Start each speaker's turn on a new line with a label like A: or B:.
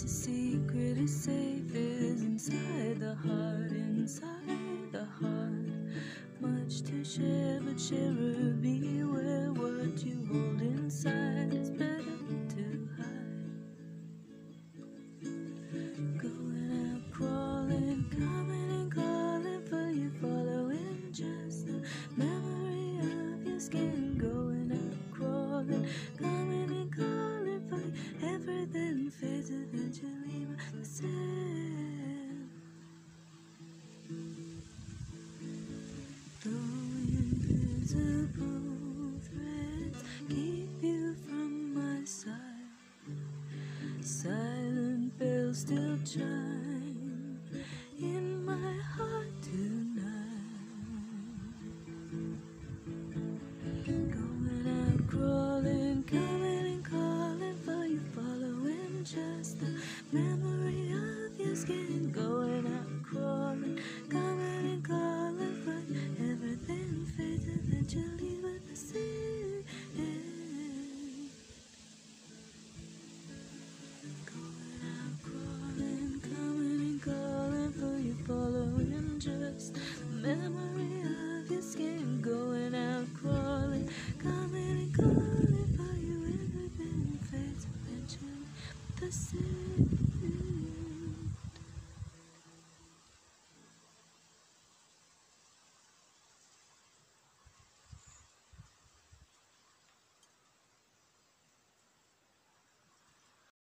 A: It's a secret is safe Is inside the heart, inside the heart. Much to share, but share, beware what you want. invisible keep you from my side, silent bells still chime. the same.